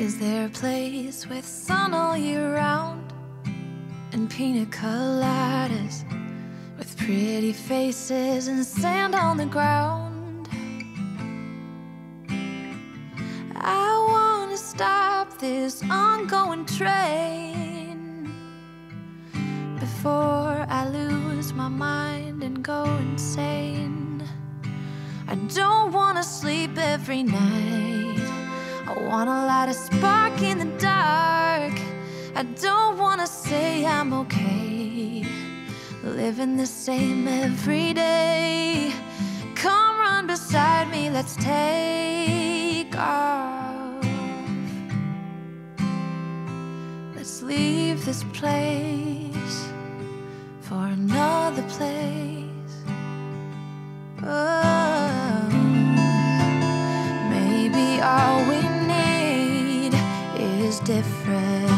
Is there a place with sun all year round and pina coladas with pretty faces and sand on the ground? I wanna stop this ongoing train before I lose my mind and go insane. I don't wanna sleep every night. I wanna light a spark in the dark. I don't wanna say I'm okay. Living the same every day. Come run beside me, let's take off. Let's leave this place for another place. different.